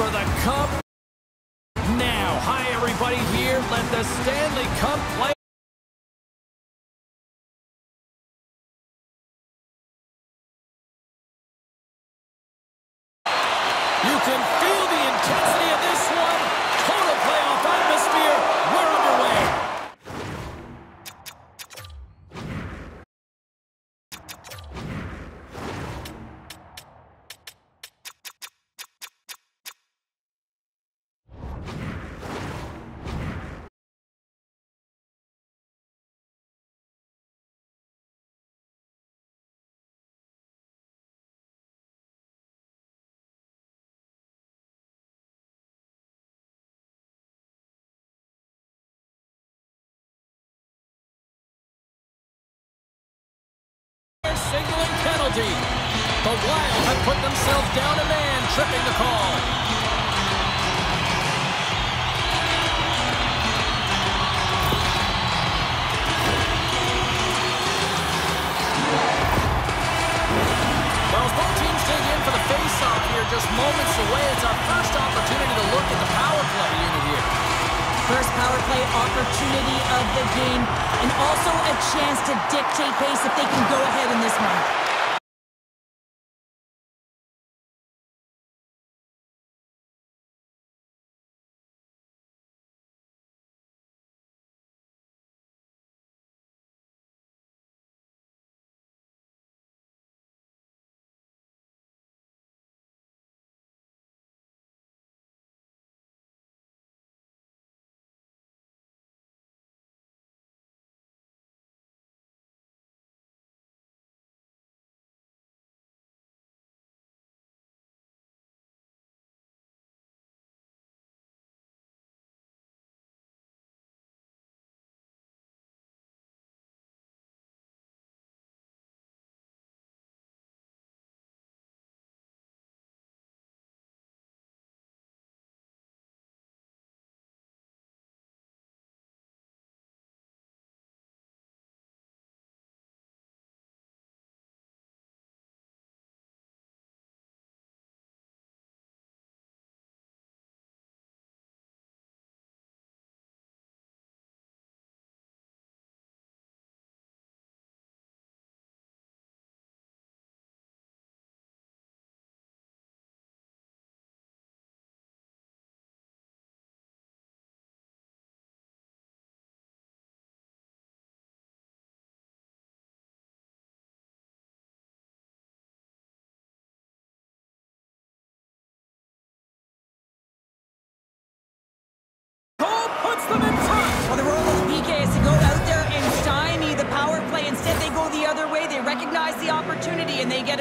for the Cup now. Hi, everybody here. Let the Stanley Cup play. Penalty. The Wild have put themselves down a man, tripping the call. Both teams dig in for the face-off here, just moments away, it's our first opportunity to look at the power play unit here. First power play opportunity of the game, and also a chance to dictate pace if they can go ahead in this one.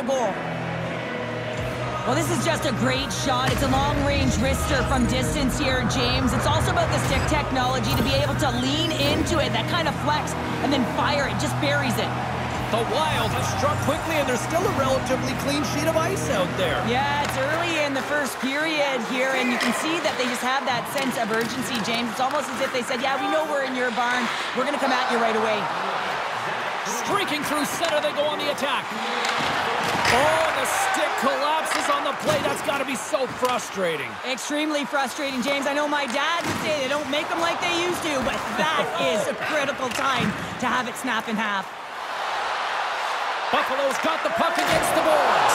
Goal. Well, this is just a great shot. It's a long-range wrister from distance here, James. It's also about the stick technology to be able to lean into it, that kind of flex, and then fire it, just buries it. The Wild have struck quickly, and there's still a relatively clean sheet of ice out there. Yeah, it's early in the first period here, and you can see that they just have that sense of urgency, James. It's almost as if they said, yeah, we know we're in your barn. We're going to come at you right away. Streaking through center, they go on the attack. Oh, the stick collapses on the play. That's got to be so frustrating. Extremely frustrating, James. I know my dad would say they don't make them like they used to, but that is a critical time to have it snap in half. Buffalo's got the puck against the boards.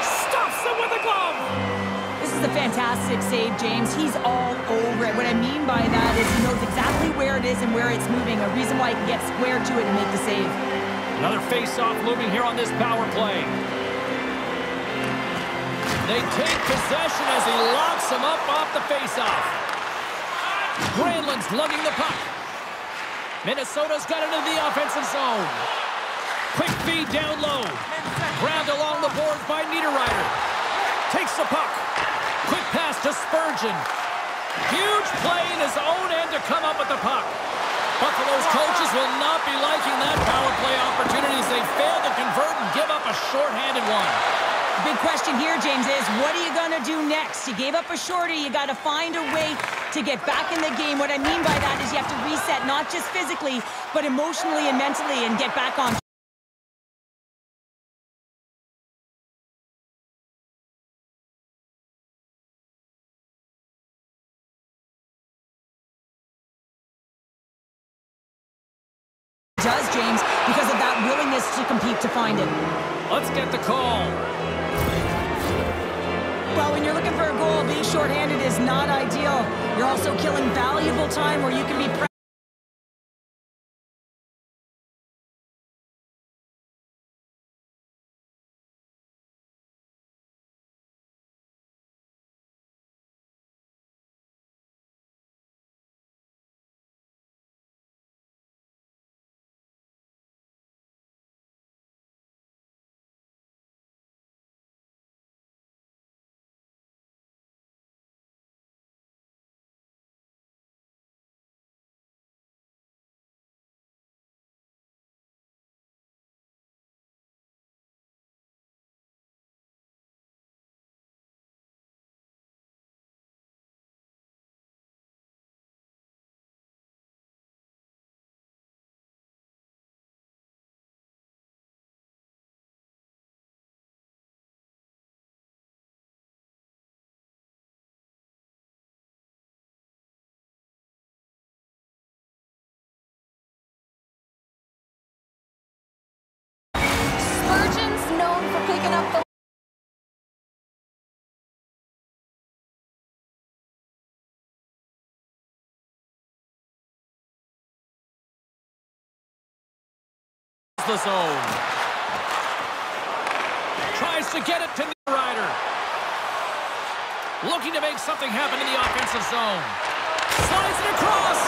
Stops them with a glove. This is a fantastic save, James. He's all over it. What I mean by that is he knows exactly where it is and where it's moving, a reason why he can get square to it and make the save. Another face-off looming here on this power play. They take possession as he locks him up off the face-off. Granlund's lugging the puck. Minnesota's got into the offensive zone. Quick feed down low. Grabbed along the boards by Niederreiter. Takes the puck. Quick pass to Spurgeon. Huge play in his own end to come up with the puck. Buffalo's coaches will not be liking that power play opportunity as they fail to convert and give up a shorthanded one. Big question here, James, is what are you going to do next? You gave up a shorty. You got to find a way to get back in the game. What I mean by that is you have to reset, not just physically, but emotionally and mentally, and get back on does, James, because of that willingness to compete to find it. Let's get the call. Well, when you're looking for a goal, being shorthanded is not ideal. You're also killing valuable time where you can be the zone. Tries to get it to Ryder. Looking to make something happen in the offensive zone. Slides it across.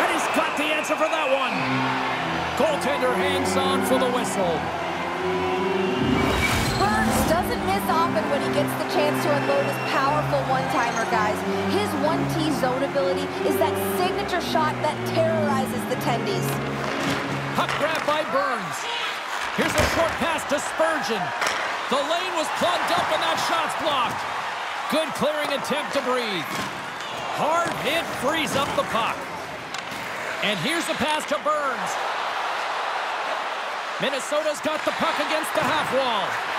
And he's got the answer for that one. Goaltender hangs on for the whistle. Doesn't often when he gets the chance to unload his powerful one-timer, guys. His 1T zone ability is that signature shot that terrorizes the tendies. Puck grab by Burns. Here's a short pass to Spurgeon. The lane was plugged up and that shot's blocked. Good clearing attempt to breathe. Hard hit frees up the puck. And here's the pass to Burns. Minnesota's got the puck against the half wall.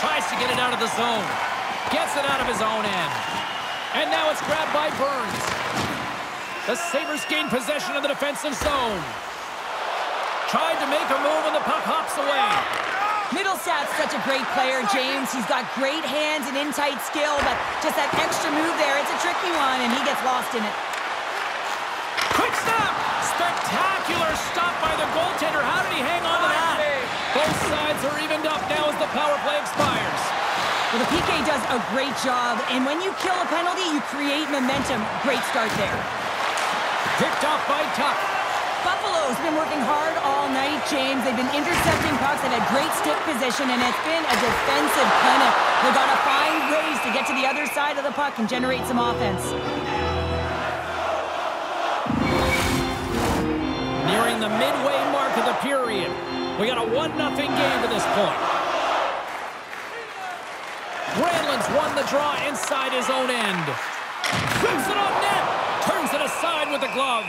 Tries to get it out of the zone. Gets it out of his own end. And now it's grabbed by Burns. The Sabres gain possession of the defensive zone. Tried to make a move and the puck hops away. Mittelstadt's such a great player, James. He's got great hands and in-tight skill, but just that extra move there, it's a tricky one, and he gets lost in it. Quick stop! Spectacular stop by the goaltender. How did he hang on to that? Both sides are evened up now as the power play expires. Well, the PK does a great job, and when you kill a penalty, you create momentum. Great start there. Picked off by Tuck. Buffalo's been working hard all night, James. They've been intercepting pucks. They've had great stick position, and it's been a defensive clinic. They've got to find ways to get to the other side of the puck and generate some offense. Nearing the midway mark of the period. We got a 1-0 game to this point. Granlund's won the draw inside his own end. Whips it on net. Turns it aside with the glove.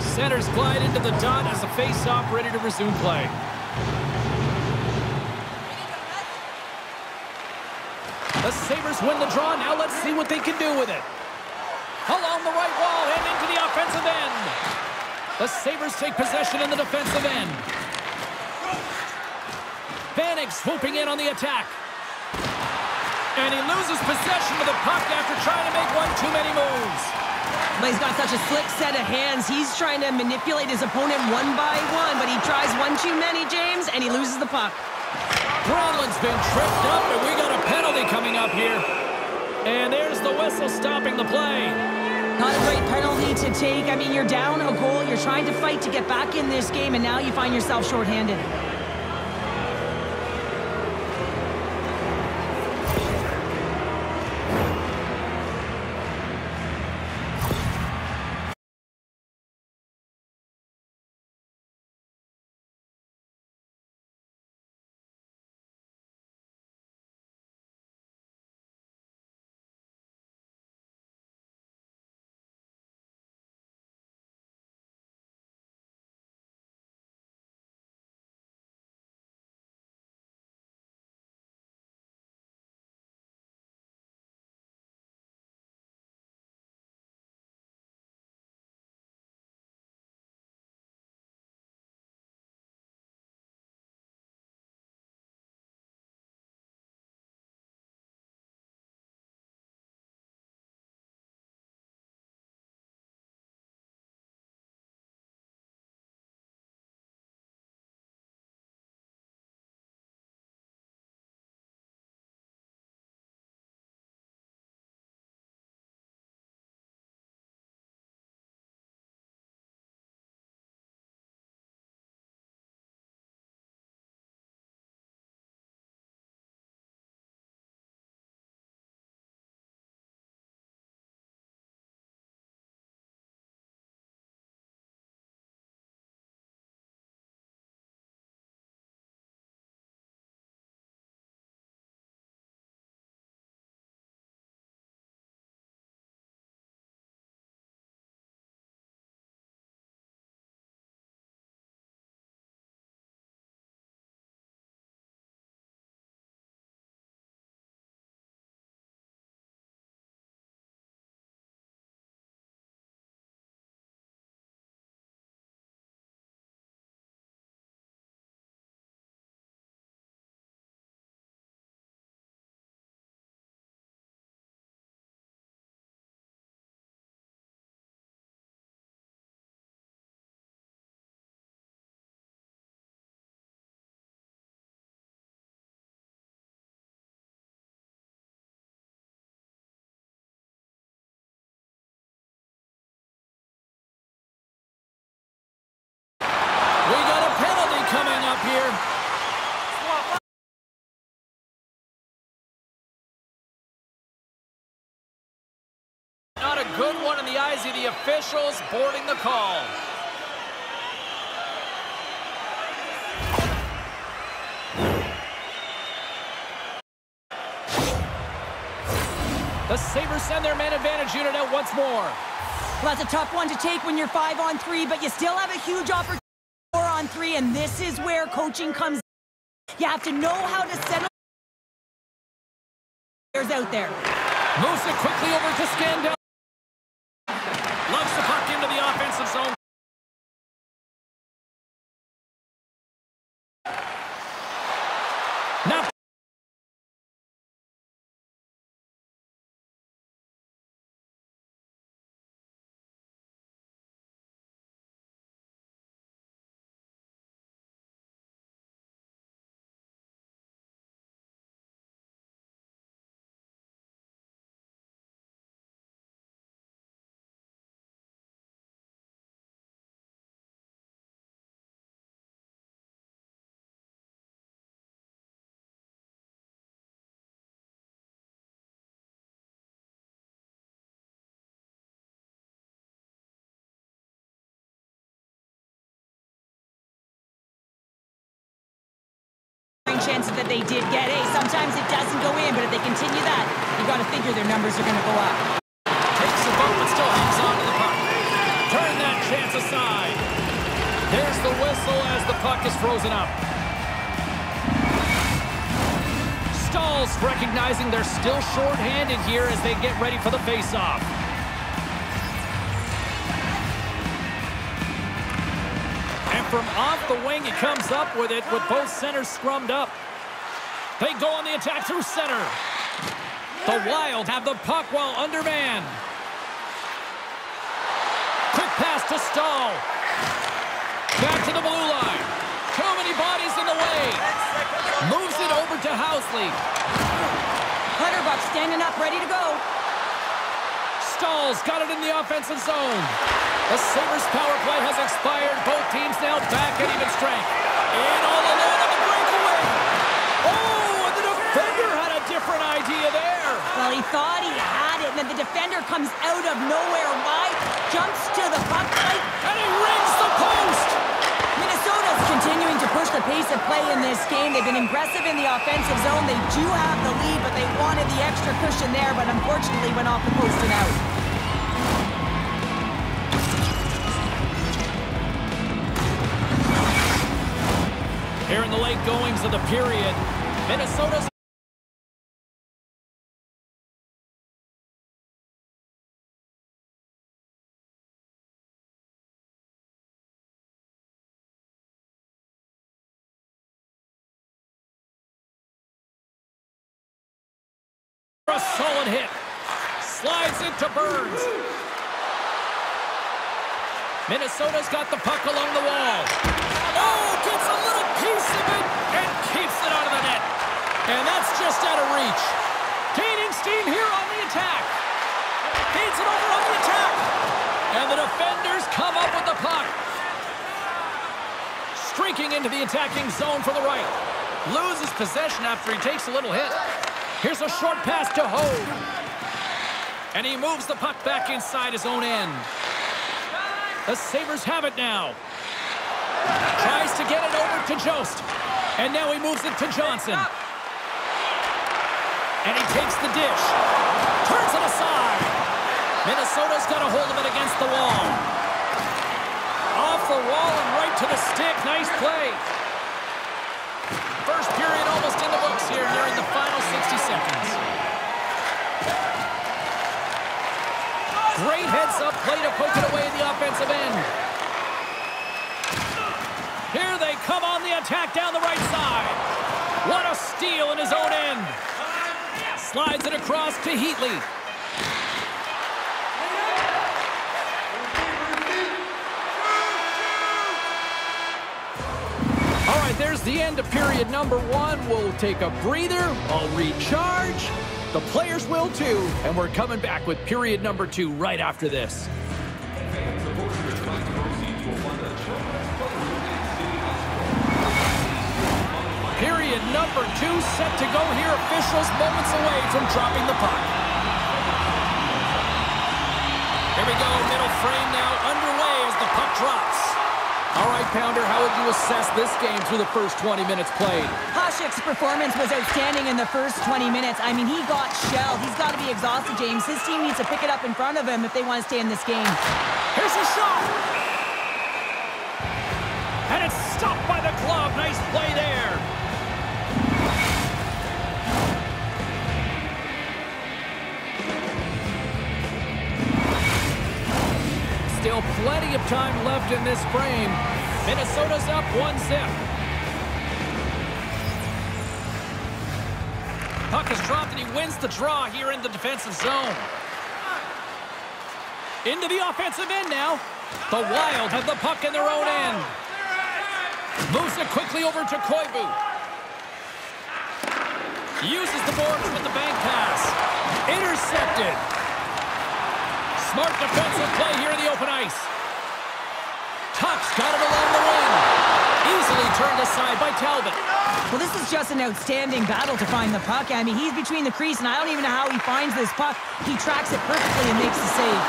Centers glide into the dot as the face-off ready to resume play. The Sabres win the draw. Now let's see what they can do with it. Along the right wall and the end. The Sabres take possession in the defensive end. Vanek swooping in on the attack. And he loses possession of the puck after trying to make one too many moves. But he's got such a slick set of hands. He's trying to manipulate his opponent one by one, but he tries one too many, James, and he loses the puck. Granlund's been tripped up, and we got a penalty coming up here. And there's the whistle stopping the play. Not a great penalty to take. I mean, you're down a goal. You're trying to fight to get back in this game, and now you find yourself shorthanded. Up here. Not a good one in the eyes of the officials boarding the call. The Sabres send their man advantage unit out once more. Well, that's a tough one to take when you're five on three, but you still have a huge opportunity on three, and this is where coaching comes. You have to know how to settle players out there. Moves it quickly over to Scandella. That they did get. Hey, sometimes it doesn't go in, but if they continue that, you got to figure their numbers are going to go up. Takes the bump, but still hangs on to the puck. Turn that chance aside. There's the whistle as the puck is frozen up. Stalls recognizing they're still short-handed here as they get ready for the face-off. And from off the wing, he comes up with it with both centers scrummed up. They go on the attack through center. The Wild have the puck while under man. Quick pass to Staal. Back to the blue line. Too many bodies in the way. Moves it over to Housley. Clutterbuck standing up, ready to go. Staal's got it in the offensive zone. The Sabres power play has expired. Both teams now back at even strength. In all alone on the breakaway. Oh, and the defender had a different idea there. Well, he thought he had it, and then the defender comes out of nowhere wide, jumps to the puck plate, and he rings the post. Minnesota's continuing to push the pace of play in this game. They've been aggressive in the offensive zone. They do have the lead, but they wanted the extra cushion there, but unfortunately went off the post and out. Here in the late goings of the period, Minnesota's a solid hit. Slides into Burns. Minnesota's got the puck along the wall. Oh, gets a little piece of it and keeps it out of the net. And that's just out of reach. Gaining steam here on the attack. Feeds it over on the attack. And the defenders come up with the puck. Streaking into the attacking zone for the right. Loses possession after he takes a little hit. Here's a short pass to Hode. And he moves the puck back inside his own end. The Sabres have it now. Tries to get it over to Jost. And now he moves it to Johnson. And he takes the dish. Turns it aside. Minnesota's got a hold of it against the wall. Off the wall and right to the stick. Nice play. Great heads-up play to poke it away in the offensive end. Here they come on the attack down the right side. What a steal in his own end. Slides it across to Heatley. All right, there's the end of period number one. We'll take a breather. I'll recharge. The players will too. And we're coming back with period number two right after this. Period number two set to go here. Officials moments away from dropping the puck. Here we go, middle frame now underway as the puck drops. All right, Pounder, how would you assess this game through the first 20 minutes played? Hasek's performance was outstanding in the first 20 minutes. I mean, he got shelled. He's got to be exhausted, James. His team needs to pick it up in front of him if they want to stay in this game. Here's a shot! Plenty of time left in this frame. Minnesota's up one zip. Puck is dropped and he wins the draw here in the defensive zone. Into the offensive end now. The Wild have the puck in their own end. Moves it quickly over to Koivu. Uses the boards with the bank pass. Intercepted. Smart defensive play here in the open ice. Tuck's got it along the wing. Easily turned aside by Talbot. Well, this is just an outstanding battle to find the puck. I mean, he's between the crease, and I don't even know how he finds this puck. He tracks it perfectly and makes the save.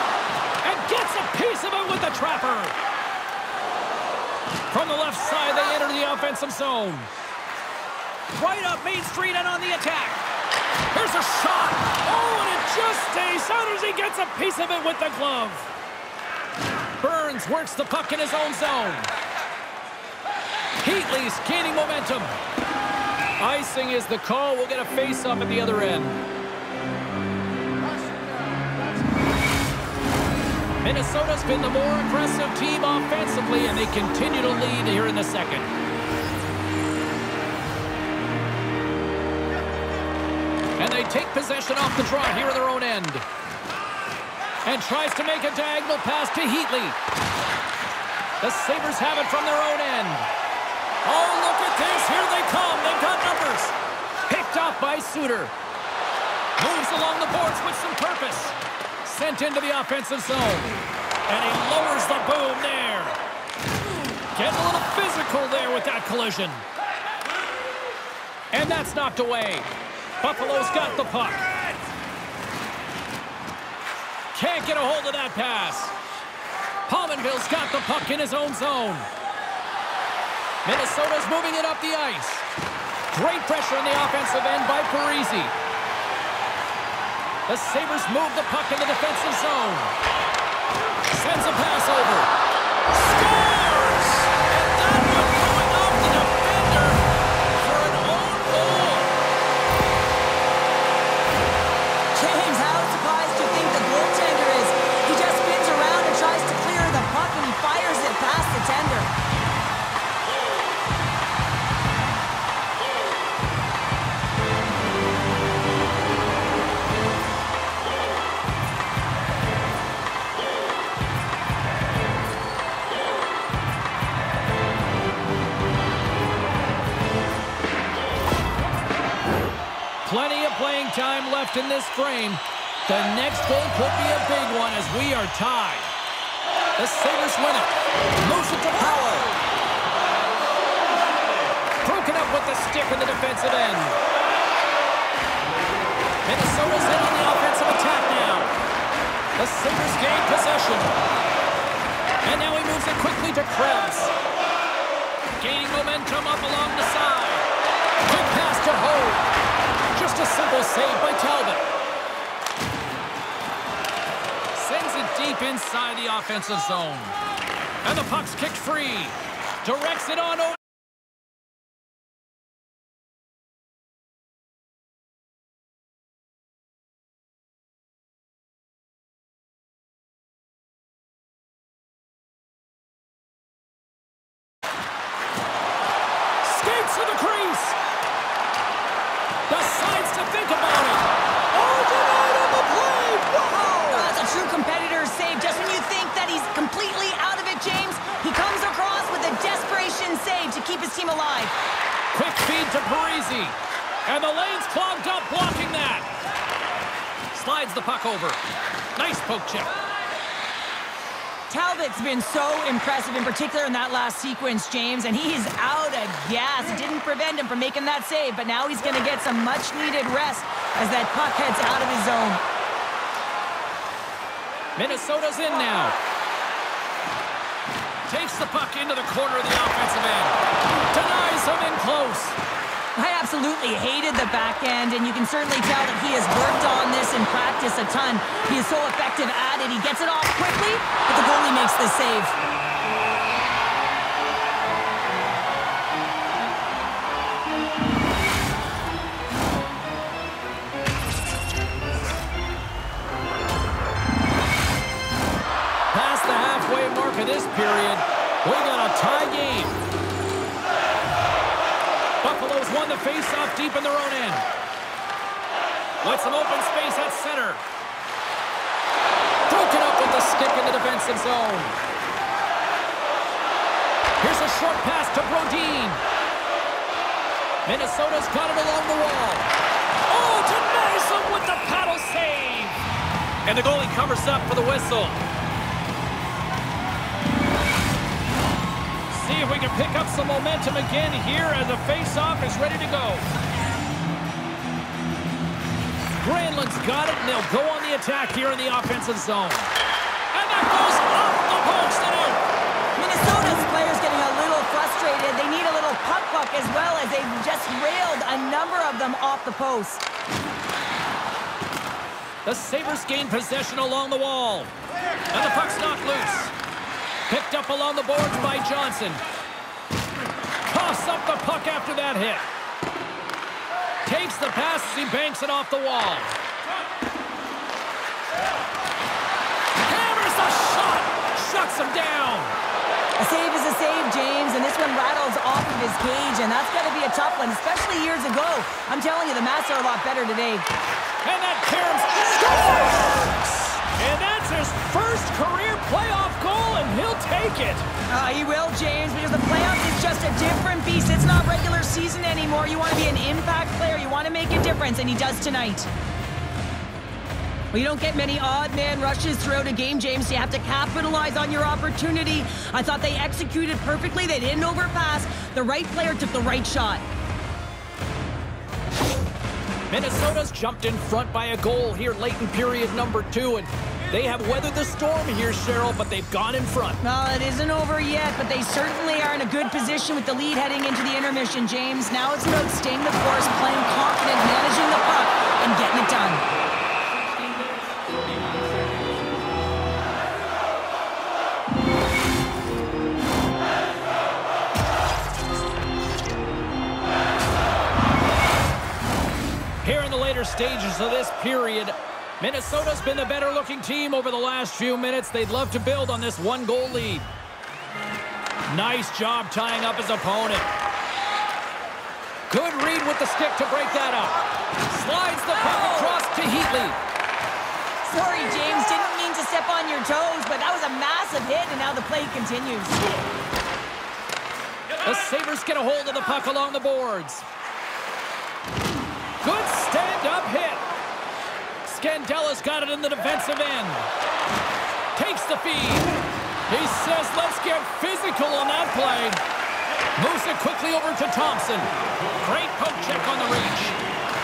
And gets a piece of it with the trapper. From the left side, they enter the offensive zone. Right up Main Street and on the attack. Here's a shot. Oh, and it just stays out as he gets a piece of it with the glove. Burns works the puck in his own zone. Heatley's gaining momentum. Icing is the call. We'll get a face-up at the other end. Minnesota's been the more aggressive team offensively, and they continue to lead here in the second. And they take possession off the draw here in their own end. And tries to make a diagonal pass to Heatley. The Sabres have it from their own end. Oh, look at this. Here they come. They've got numbers. Picked off by Suter. Moves along the boards with some purpose. Sent into the offensive zone. And he lowers the boom there. Getting a little physical there with that collision. And that's knocked away. Buffalo's got the puck. Can't get a hold of that pass. Pominville's got the puck in his own zone. Minnesota's moving it up the ice. Great pressure on the offensive end by Parise. The Sabres move the puck in the defensive zone. Sends a pass over. Scores! Left in this frame. The next goal could be a big one as we are tied. The Sabres win it. Moves it to power. Broken up with the stick in the defensive end. Minnesota's in on the offensive attack now. The Sabres gain possession. And now he moves it quickly to Krebs. Gaining momentum up along the side. Quick pass to Hogue. Just a simple save by Talbot. Sends it deep inside the offensive zone. And the puck's kicked free. Directs it on over. To Parise. And the lane's clogged up blocking that. Slides the puck over. Nice poke check. Talbot's been so impressive, in particular in that last sequence, James, and he's out of gas. It didn't prevent him from making that save, but now he's going to get some much-needed rest as that puck heads out of his zone. Minnesota's in now. Takes the puck into the corner of the offensive end. Denies him in close. I absolutely hated the back end, and you can certainly tell that he has worked on this in practice a ton. He is so effective at it. He gets it off quickly, but the goalie makes the save. Past the halfway mark of this period, we got a tie game. The face-off deep in their own end. With some open space at center. Broken up with the stick in the defensive zone. Here's a short pass to Brodin. Minnesota's got it along the wall. Oh, denies him with the paddle save. And the goalie covers up for the whistle. See if we can pick up some momentum again here as the face-off is ready to go. Granlund's got it, and they'll go on the attack here in the offensive zone. And that goes off the post and out. Minnesota's players getting a little frustrated. They need a little puck luck as well as they've just railed a number of them off the post. The Sabres gain possession along the wall. And the puck's knocked loose. Picked up along the boards by Johnson. Toss up the puck after that hit. Takes the pass as he banks it off the wall. Hammers the shot. Shuts him down. A save is a save, James, and this one rattles off of his cage, and that's got to be a tough one, especially years ago. I'm telling you, the Mats are a lot better today. And that Caroms scores! And that's his first career playoff goal, he'll take it. Uh, he will, James, because the playoffs is just a different beast. It's not regular season anymore. You want to be an impact player. You want to make a difference, and he does tonight. Well, you don't get many odd man rushes throughout a game, James. You have to capitalize on your opportunity. I thought they executed perfectly. They didn't overpass. The right player took the right shot. Minnesota's jumped in front by a goal here late in period number two, and they have weathered the storm here, Cheryl, but they've gone in front. No, it isn't over yet, but they certainly are in a good position with the lead heading into the intermission, James. Now it's about staying the course, playing confident, managing the puck, and getting it done. Here in the later stages of this period, Minnesota's been the better-looking team over the last few minutes. They'd love to build on this one-goal lead. Nice job tying up his opponent. Good read with the stick to break that up. Slides the puck oh. across to Heatley. Sorry, James. Didn't mean to step on your toes, but that was a massive hit, and now the play continues. The Sabres get a hold of the puck along the boards. Scandella's got it in the defensive end. Takes the feed. He says, let's get physical on that play. Moves it quickly over to Thompson. Great poke check on the reach.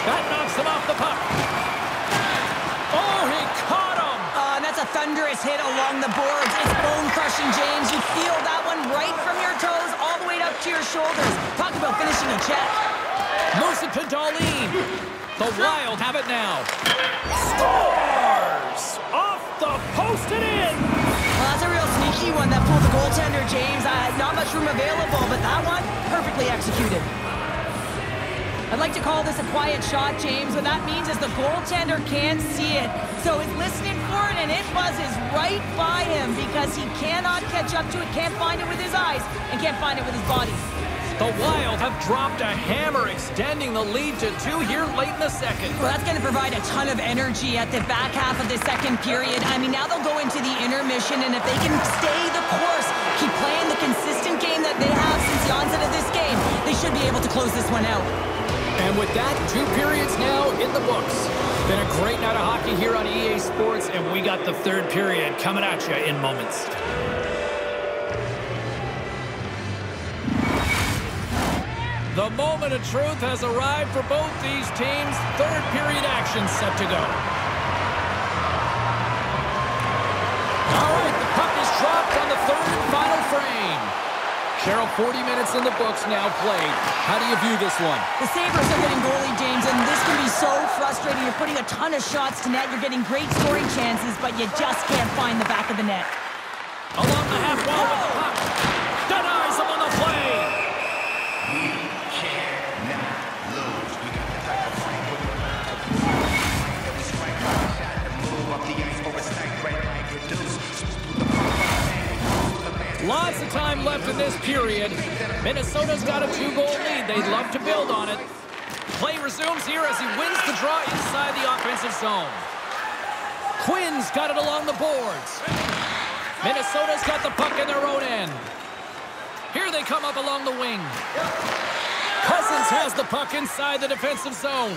That knocks him off the puck. Oh, he caught him. Uh, and that's a thunderous hit along the boards. It's bone-crushing, James. You feel that one right from your toes all the way up to your shoulders. Talk about finishing a check. Moves it to Darlene. The Wild have it now. Scores! Off the post and in. Well, that's a real sneaky one that pulled the goaltender, James. Uh, not much room available, but that one, perfectly executed. I'd like to call this a quiet shot, James. What that means is the goaltender can't see it. So he's listening for it, and it buzzes right by him because he cannot catch up to it, can't find it with his eyes, and can't find it with his body. The Wild have dropped a hammer, extending the lead to two here late in the second. Well, that's going to provide a ton of energy at the back half of the second period. I mean, now they'll go into the intermission, and if they can stay the course, keep playing the consistent game that they have since the onset of this game, they should be able to close this one out. And with that, two periods now in the books. Been a great night of hockey here on EA Sports, and we got the third period coming at you in moments. Moment of truth has arrived for both these teams. Third period action set to go. All right, the puck is dropped on the third and final frame. Cheryl, 40 minutes in the books now played. How do you view this one? The Sabres are getting goalie, James, and this can be so frustrating. You're putting a ton of shots to net. You're getting great scoring chances, but you just can't find the back of the net. Along the half wall Lots of time left in this period. Minnesota's got a two-goal lead. They'd love to build on it. Play resumes here as he wins the draw inside the offensive zone. Quinn's got it along the boards. Minnesota's got the puck in their own end. Here they come up along the wing. Cousins has the puck inside the defensive zone.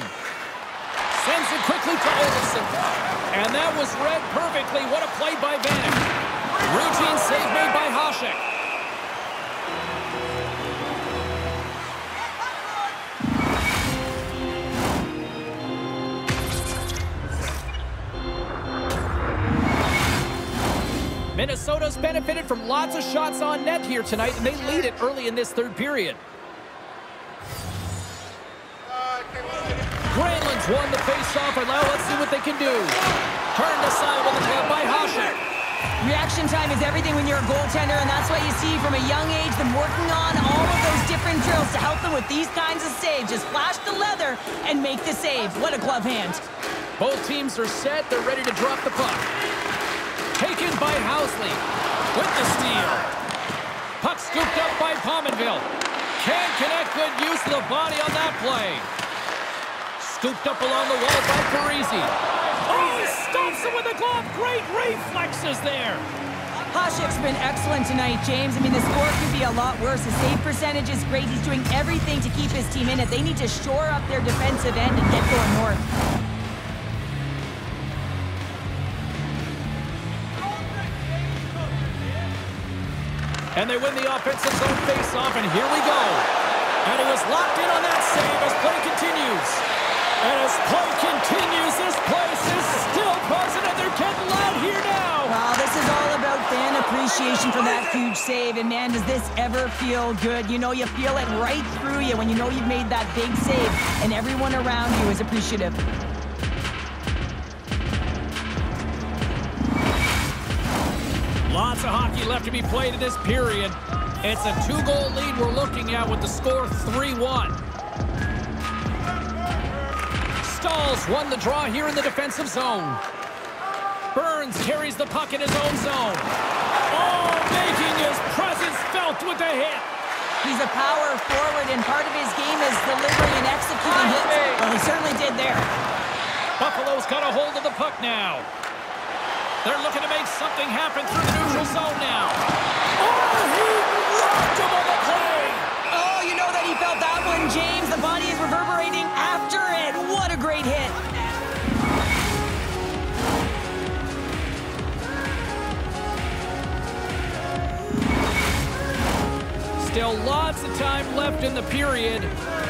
Sends it quickly to Olsen. And that was read perfectly. What a play by Vanek. Routine save made by Hasek. Minnesota's benefited from lots of shots on net here tonight, and they lead it early in this third period. Granlund's won the face-off, and now let's see what they can do. Turned aside with a glove by Hasek. Reaction time is everything when you're a goaltender, and that's why you see from a young age them working on all of those different drills to help them with these kinds of saves. Just flash the leather and make the save. What a glove hand. Both teams are set. They're ready to drop the puck. Taken by Housley with the steal. Puck scooped up by Pominville. Can't connect good use of the body on that play. Scooped up along the wall by Parise. Oh, him with a glove. Great reflexes there. Hasek's been excellent tonight, James. I mean, the score could be a lot worse. His save percentage is great. He's doing everything to keep his team in it. They need to shore up their defensive end and get going north. And they win the offensive zone face-off, and here we go. And he was locked in on that save as play continues. And as play continues, this place is still buzzing, and they're getting loud here now. Well, this is all about fan appreciation for that huge save. And man, does this ever feel good? You know, you feel it right through you when you know you've made that big save, and everyone around you is appreciative. Lots of hockey left to be played in this period. It's a two-goal lead we're looking at with the score 3-1. Staal's won the draw here in the defensive zone. Burns carries the puck in his own zone. Oh, making his presence felt with a hit. He's a power forward, and part of his game is delivering and executing hits. Well, he certainly did there. Buffalo's got a hold of the puck now. They're looking to make something happen through the neutral zone now. Oh, he rocked him on the play. Oh, you know that he felt that one, James. The Still lots of time left in the period.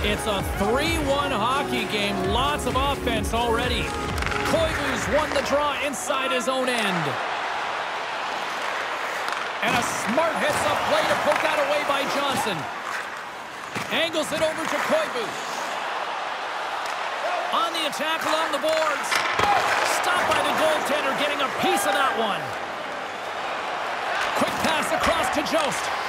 It's a 3-1 hockey game. Lots of offense already. Koivu's won the draw inside his own end. And a smart heads-up play to poke that away by Johnson. Angles it over to Koivu. On the attack along the boards. Stopped by the goaltender, getting a piece of that one. Quick pass across to Jost.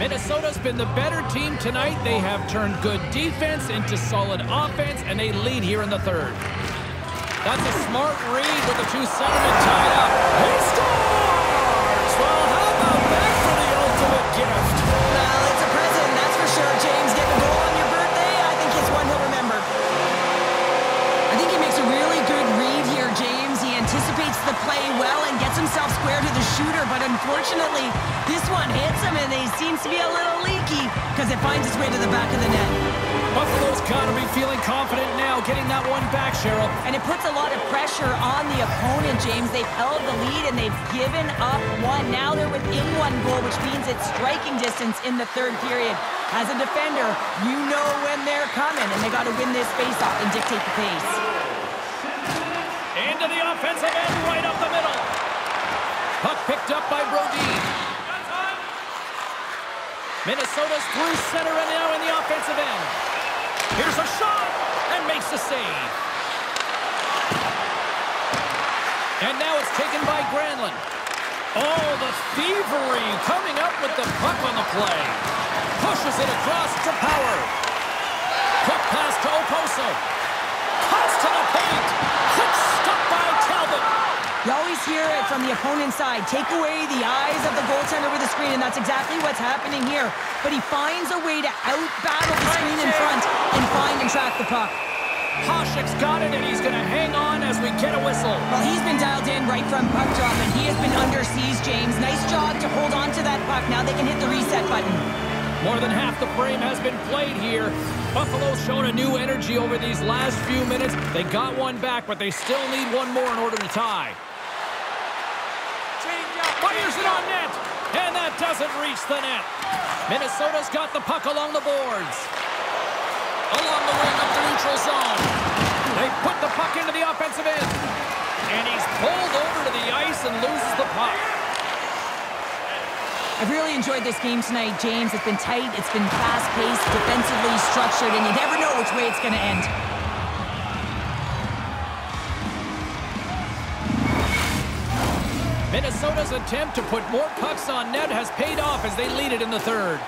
Minnesota's been the better team tonight. They have turned good defense into solid offense, and they lead here in the third. That's a smart read with the two centermen tied up. He scores! Shooter, but unfortunately, this one hits him and he seems to be a little leaky because it finds its way to the back of the net. Buffalo's got to be feeling confident now, getting that one back, Cheryl. And it puts a lot of pressure on the opponent, James. They've held the lead and they've given up one. Now they're within one goal, which means it's striking distance in the third period. As a defender, you know when they're coming, and they got to win this faceoff and dictate the pace. Into the offensive end, right up the middle. Puck picked up by Brodin. Minnesota's through center and now in the offensive end. Here's a shot and makes the save. And now it's taken by Granlund. Oh, the thievery coming up with the puck on the play. Pushes it across to Power. Quick pass to Okposo. Cuts to the paint. You always hear it from the opponent's side. Take away the eyes of the goaltender with the screen, and that's exactly what's happening here. But he finds a way to out-battle the screen in front and find and track the puck. Hasek's got it, and he's going to hang on as we get a whistle. Well, he's been dialed in right from puck drop, and he has been under siege, James. Nice job to hold on to that puck. Now they can hit the reset button. More than half the frame has been played here. Buffalo's shown a new energy over these last few minutes. They got one back, but they still need one more in order to tie. Fires it on net, and that doesn't reach the net. Minnesota's got the puck along the boards. Along the wing of the neutral zone. They put the puck into the offensive end. And he's pulled over to the ice and loses the puck. I've really enjoyed this game tonight, James. It's been tight, it's been fast-paced, defensively structured, and you never know which way it's going to end. Minnesota's attempt to put more pucks on net has paid off as they lead it in the third.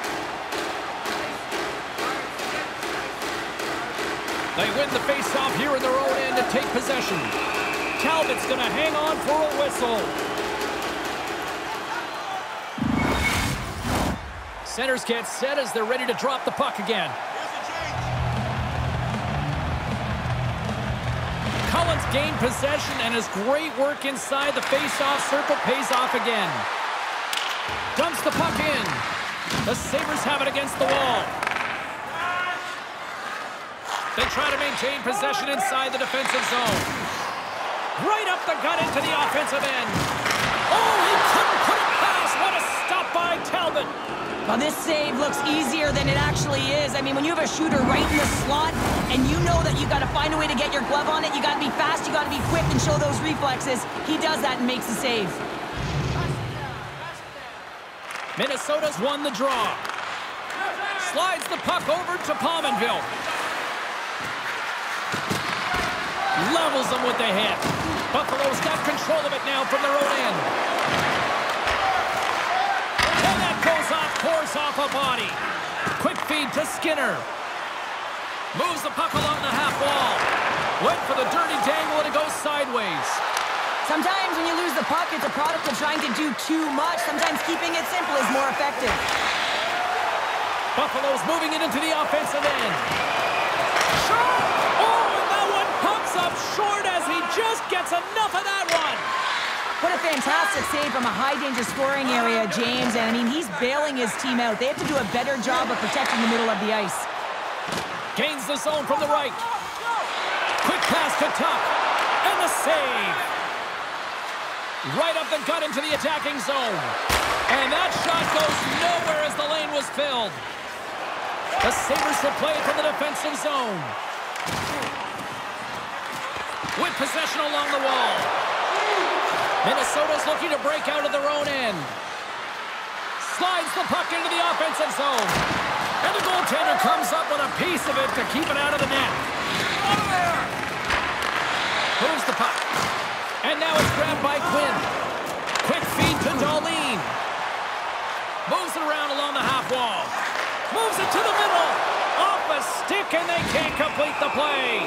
They win the faceoff here in their own end to take possession. Talbot's going to hang on for a whistle. Centers get set as they're ready to drop the puck again. Collins gained possession and his great work inside the face-off circle pays off again. Dumps the puck in. The Sabres have it against the wall. They try to maintain possession inside the defensive zone. Right up the gut into the offensive end. Oh, he couldn't put it past. What a stop by Talbot. Well, this save looks easier than it actually is. I mean, when you have a shooter right in the slot and you know that you got to find a way to get your glove on it, you got to be fast, you got to be quick and show those reflexes. He does that and makes the save. Minnesota's won the draw. Slides the puck over to Pominville. Levels them with the hit. Buffalo's got control of it now from their own end. Off a body. Quick feed to Skinner. Moves the puck along the half wall. Went for the dirty dangle and it goes sideways. Sometimes when you lose the puck, it's a product of trying to do too much. Sometimes keeping it simple is more effective. Buffalo's moving it into the offensive end. Shot! Oh, and that one comes up short as he just gets enough of that one. What a fantastic save from a high-danger scoring area, James. And, I mean, he's bailing his team out. They have to do a better job of protecting the middle of the ice. Gains the zone from the right. Quick pass to Tuch. And the save. Right up the gut into the attacking zone. And that shot goes nowhere as the lane was filled. The Sabres will play it from the defensive zone. With possession along the wall. Minnesota's looking to break out of their own end. Slides the puck into the offensive zone. And the goaltender comes up with a piece of it to keep it out of the net. Moves the puck. And now it's grabbed by Quinn. Quick feed to Dahlin. Moves it around along the half wall. Moves it to the middle. Off a stick, and they can't complete the play.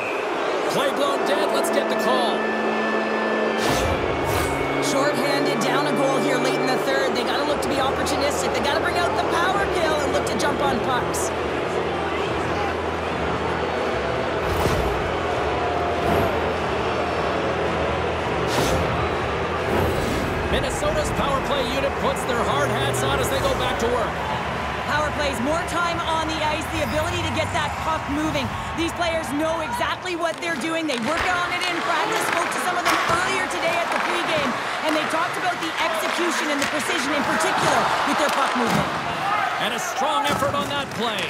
Play blown dead. Let's get the call. Short-handed, down a goal here late in the third. They got to look to be opportunistic. They got to bring out the power kill and look to jump on pucks. Minnesota's power play unit puts their hard hats on as they go back to work. Power plays, more time on the ice, the ability to get that puck moving. These players know exactly what they're doing. They work on it in practice. Spoke to some of them earlier today at the pregame, and they talked about the execution and the precision in particular with their puck movement. And a strong effort on that play.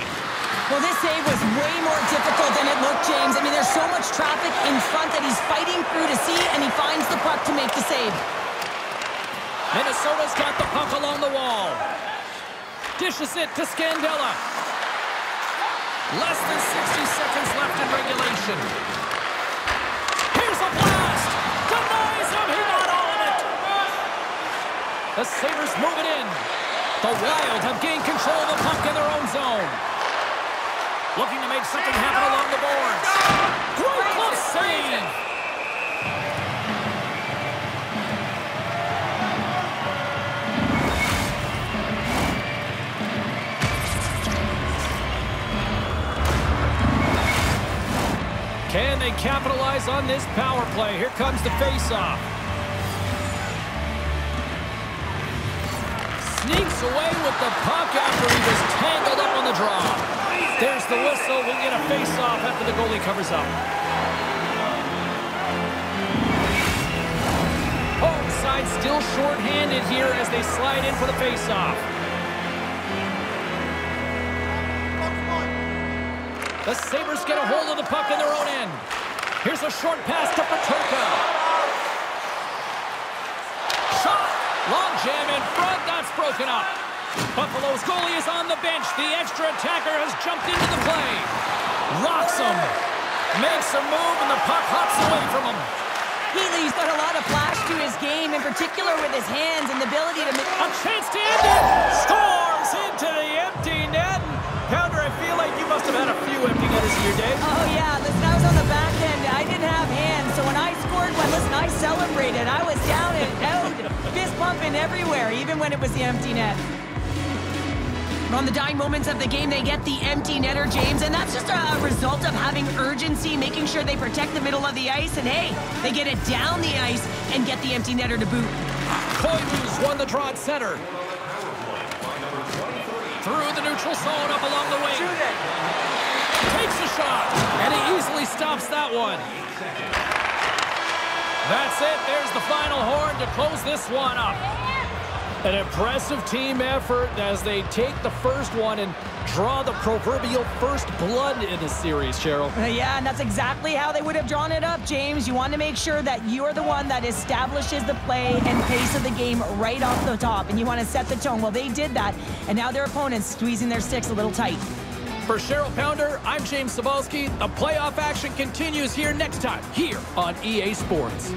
Well, this save was way more difficult than it looked, James. I mean, there's so much traffic in front that he's fighting through to see, and he finds the puck to make the save. Minnesota's got the puck along the wall. Dishes it to Scandella. Less than 60 seconds left in regulation. Here's a blast! Denies him! He got all of it! The Sabres move it in. The Wild have gained control of the puck in their own zone. Looking to make something happen along the boards. Great save! Can they capitalize on this power play? Here comes the faceoff. Sneaks away with the puck after he was tangled up on the draw. There's the whistle. We'll get a faceoff after the goalie covers up. Home side still short-handed here as they slide in for the faceoff. The Sabres get a hold of the puck in their own end. Here's a short pass to Peterka. Shot. Long jam in front. That's broken up. Buffalo's goalie is on the bench. The extra attacker has jumped into the play. Rocks him. Makes a move, and the puck hops away from him. Healy's got a lot of flash to his game, in particular with his hands and the ability to make... A chance to end it. Scores had a few empty netters in your day. Oh, yeah. Listen, I was on the back end. I didn't have hands, so when I scored one, listen, I celebrated. I was down and out, fist pumping everywhere, even when it was the empty net. On the dying moments of the game, they get the empty netter, James, and that's just a result of having urgency, making sure they protect the middle of the ice, and hey, they get it down the ice and get the empty netter to boot. Koivu's won the draw at center. Through the neutral zone, up along the wing. Stops that one. That's it. There's the final horn to close this one up. An impressive team effort as they take the first one and draw the proverbial first blood in the series, Cheryl. Uh, yeah, and that's exactly how they would have drawn it up, James. You want to make sure that you're the one that establishes the play and pace of the game right off the top, and you want to set the tone. Well, they did that, and now their opponents squeezing their sticks a little tight. For Cheryl Pounder, I'm James Cybulski. The playoff action continues here next time, here on EA Sports.